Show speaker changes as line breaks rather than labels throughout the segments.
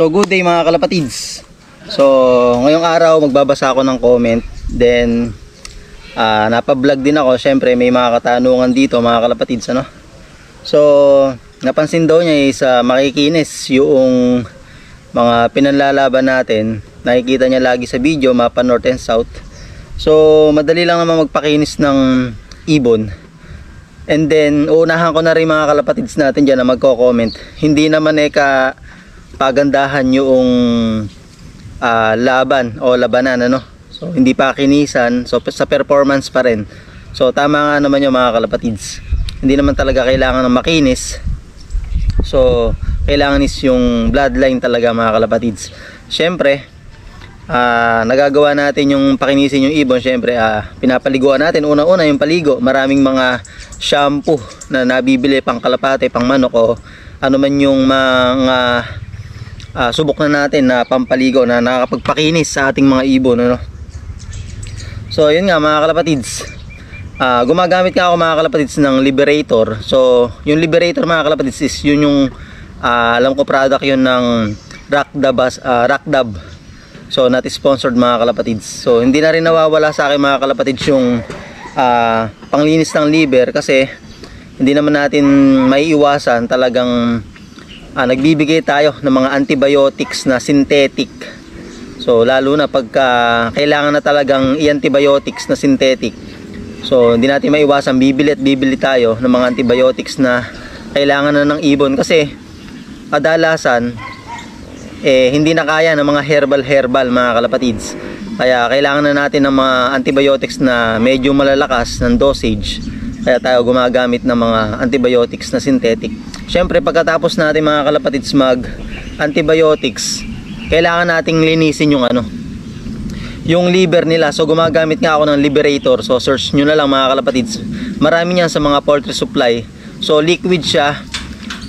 So good day mga kalapatids. So ngayong araw magbabasa ako ng comment. Then uh, napa-vlog din ako. Syempre may mga katanungan dito mga kalapatids ano. So napansin daw niya is uh, makikinis yung mga pinanlalaban natin. Nakikita niya lagi sa video mapa north and south. So madali lang naman magpakinis ng ibon. And then, uunahan ko na rin mga kalapatids natin dyan na magko-comment. Hindi naman eh ka pagandahan yung uh, laban o labanan ano. So hindi pa kinisan, so sa performance pa rin. So tama nga naman yung mga kalapatids. Hindi naman talaga kailangan ng makinis. So kailangan is yung bloodline talaga mga kalapatids. Syempre, uh, nagagawa natin yung pakinisin yung ibon. Syempre, uh, pinapaliguan natin una-una yung paligo. Maraming mga shampoo na nabibili pang kalapate, pang manok o ano man yung mga uh, subok na natin na pampaligo na nakakapagpakinis sa ating mga ibon ano? so yun nga mga kalapatids. Uh, gumagamit nga ako mga kalapatids ng liberator. So yung liberator mga kalapatids is yun yung uh, alam ko product yun ng Rockdab, uh, Rockdab so not sponsored mga kalapatids. So hindi na rin nawawala sa akin mga kalapatids yung uh, panglinis ng liver kasi hindi naman natin maiiwasan talagang ah, nagbibigay tayo ng mga antibiotics na synthetic. So lalo na pagka kailangan na talagang i-antibiotics na synthetic. So hindi natin maiwasan bibili at bibili tayo ng mga antibiotics na kailangan na ng ibon. Kasi kadalasan eh hindi na kaya ng mga herbal herbal mga kalapatids. Kaya kailangan na natin ng mga antibiotics na medyo malalakas ng dosage kaya tayo gumagamit ng mga antibiotics na synthetic. Siyempre pagkatapos natin mga kalapatids mag antibiotics, kailangan nating linisin yung ano, yung liver nila. So gumagamit nga ako ng liberator. So search nyo na lang mga kalapatids. Marami niyan sa mga poultry supply. So liquid siya.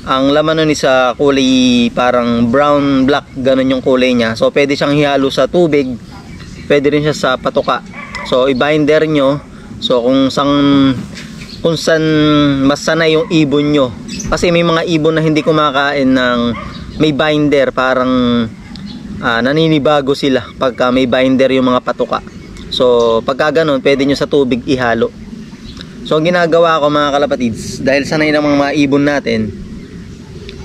Ang laman nun sa kulay parang brown black ganun yung kulay niya. So pwede siyang hihalo sa tubig. Pwede rin siya sa patuka. So i-binder nyo. So kung sang kung saan mas sanay yung ibon nyo. Kasi may mga ibon na hindi kumakain ng may binder parang uh, naninibago sila pagka may binder yung mga patuka. So pagka ganun pwede nyo sa tubig ihalo. So ang ginagawa ko mga kalapatids dahil sanay ng mga ibon natin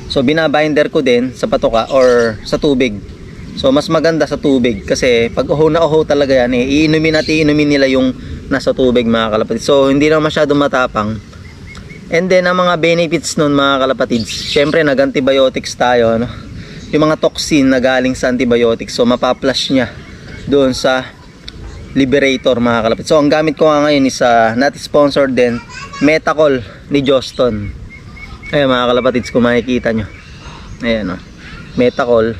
so binabinder ko din sa patuka or sa tubig. So mas maganda sa tubig kasi pag uho na uho talaga yan eh iinumin at iinumin nila yung nasa tubig mga kalapatid. So hindi na masyadong matapang. And then ang mga benefits nun mga kalapatid, syempre nag-antibiotics tayo. Ano? Yung mga toxin na galing sa antibiotics. So mapaplush niya doon sa Liberator mga kalapatid. So ang gamit ko nga ngayon is uh, not sponsored din, Metacol ni Joston. Ayan mga kalapatids kung makikita nyo. Ayan o. Oh. Metacol.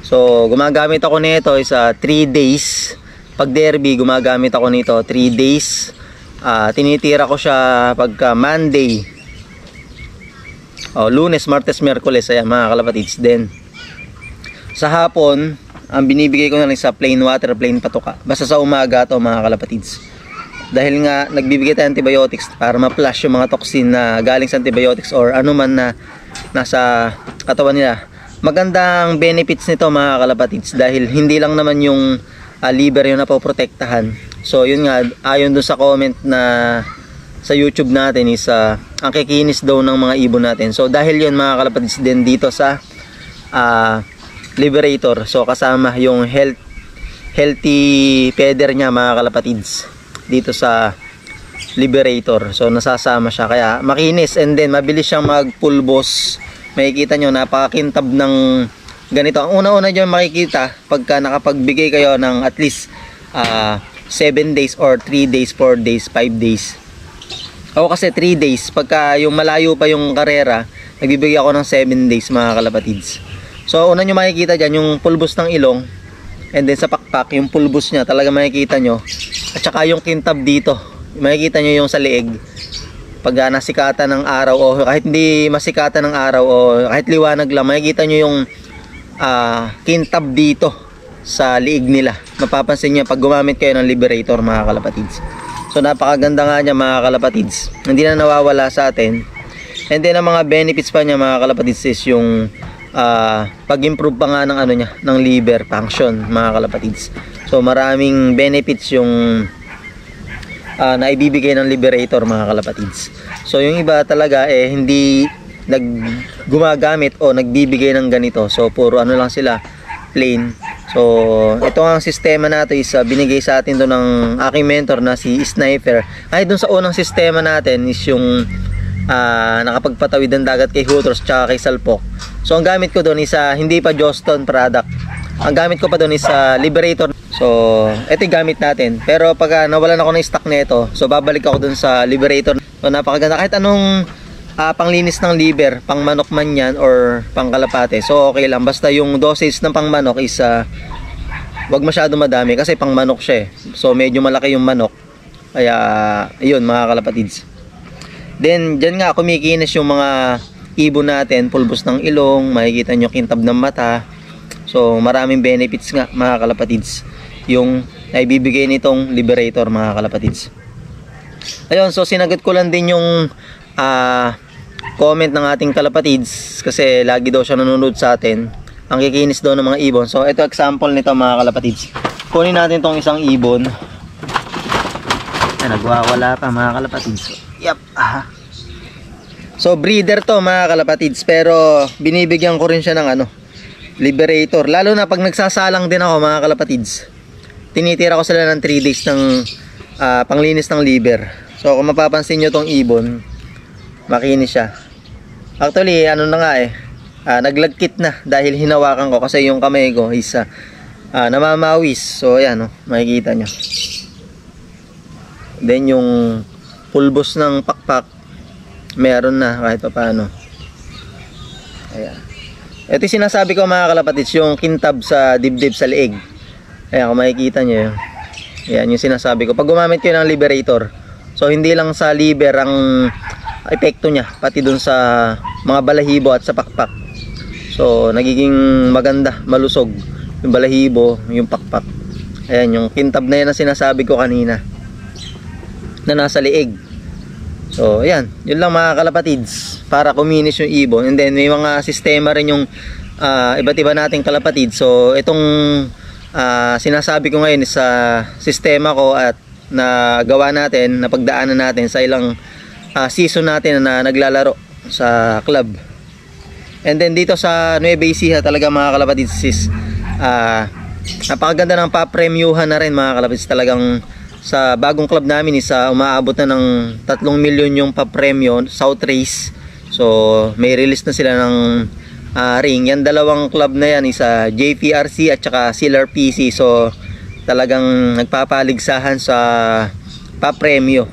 So gumagamit ako nito is 3 uh, days pag derby gumagamit ako nito 3 days. Uh, tinitira ko siya pagka Monday. Oh, lunes, martes, merkules. Ayan mga kalapatids then sa hapon ang binibigay ko na lang sa plain water plain patuka. Basta sa umaga to mga kalapatids. Dahil nga nagbibigay tayo antibiotics para ma-flush yung mga toxin na galing sa antibiotics or ano man na nasa katawan nila. Magandang benefits nito mga kalapatids dahil hindi lang naman yung uh, liver yung napoprotektahan. So yun nga, ayon dun sa comment na sa YouTube natin is uh, ang kikinis daw ng mga ibon natin. So dahil yun mga kalapatids din dito sa uh, Liberator. So kasama yung health healthy feather niya mga kalapatids dito sa Liberator. So nasasama siya kaya makinis and then mabilis siyang magpulbos. Makikita nyo napakakintab ng ganito. Ang una-una nyo makikita pagka nakapagbigay kayo ng at least uh, ah, 7 days or 3 days, 4 days, 5 days. Ako kasi 3 days. Pagka yung malayo pa yung karera, nagbibigay ako ng 7 days mga kalapatids. So una nyo makikita dyan yung pulbos ng ilong and then sa pakpak yung pulbos niya talaga makikita nyo at saka yung kintab dito makikita nyo yung sa leeg pag nasikatan ng araw o kahit hindi masikatan ng araw o kahit liwanag lang makikita nyo yung uh, kintab dito sa liig nila. Mapapansin niyo pag gumamit kayo ng Liberator mga kalapatids. So napakaganda nga niya mga kalapatids. Hindi na nawawala sa atin. And then ang mga benefits pa niya mga kalapatids is yung ah, pag-improve pa nga ng ano niya, ng liver function, mga kalapatids. So maraming benefits yung ah, na ibibigay ng Liberator mga kalapatids. So yung iba talaga eh hindi nag gumagamit o nagbibigay ng ganito. So puro ano lang sila plain. So ito ang sistema nato is ah, binigay sa atin to ng aking mentor na si Sniper. Ay dun sa unang sistema natin is yung ah, nakapagpatawid ng dagat kay Hooters tsaka kay Salpok. So ang gamit ko doon is ah, hindi pa Joston product. Ang gamit ko pa doon is ah, Liberator. So ito gamit natin. Pero pag ah, nawalan ako ng stock nito, so babalik ako doon sa Liberator. So napakaganda kahit anong ah, panglinis ng liver, pang manok man yan or pang kalapate. So okay lang basta yung dosage ng pang manok is ah, wag masyado madami kasi pang manok siya eh. So medyo malaki yung manok. Kaya yun mga kalapatids. Then dyan nga kumikinis yung mga ibon natin, pulbos ng ilong, makikita nyo kintab ng mata. So maraming benefits nga mga kalapatids yung naibibigay nitong liberator mga kalapatids. Ayun, so sinagot ko lang din yung ah, comment ng ating kalapatids kasi lagi daw siya nanonood sa atin. Ang kikinis daw ng mga ibon. So ito example nito mga kalapatids. Kunin natin tong isang ibon. Ay, nagwawala pa mga kalapatids. Yep. Ah. So breeder to mga kalapatids pero binibigyan ko rin siya ng ano liberator. Lalo na pag nagsasalang din ako mga kalapatids. Tinitira ko sila ng 3 days ng ah, panglinis ng liver. So kung mapapansin nyo tong ibon, makinis siya. Actually, ano na nga eh, ah, naglagkit na dahil hinawakan ko kasi yung kamay ko is ah, ah, namamawis. So ayan, oh, makikita nyo. Then yung pulbos ng pakpak, meron na kahit pa paano. Ayan. Ito yung sinasabi ko mga kalapatids, yung kintab sa dibdib sa leeg. Ayan, kung makikita nyo yun. Ayan, yung sinasabi ko. Pag gumamit kayo ng liberator, so hindi lang sa liver ang epekto niya, pati dun sa mga balahibo at sa pakpak. So, nagiging maganda, malusog. Yung balahibo, yung pakpak. Ayan, yung kintab na yan ang sinasabi ko kanina. Na nasa leeg. So, ayan. Yun lang mga kalapatids. Para kuminis yung ibon. And then, may mga sistema rin yung ah, iba't iba nating kalapatid. So, itong ah, sinasabi ko ngayon sa sistema ko at na gawa natin, na pagdaanan natin sa ilang ah, season natin na naglalaro sa club. And then dito sa Nueva Ecija talaga mga kalapatids is ah, napakaganda ng papremyuhan na rin mga kalapatids talagang sa bagong club namin is ah, umaabot na ng 3 milyon yung papremyo South Race. So may release na sila ng ah, ring. Yan dalawang club na yan is ah, JPRC at saka Sealer PC. So talagang nagpapaligsahan sa papremyo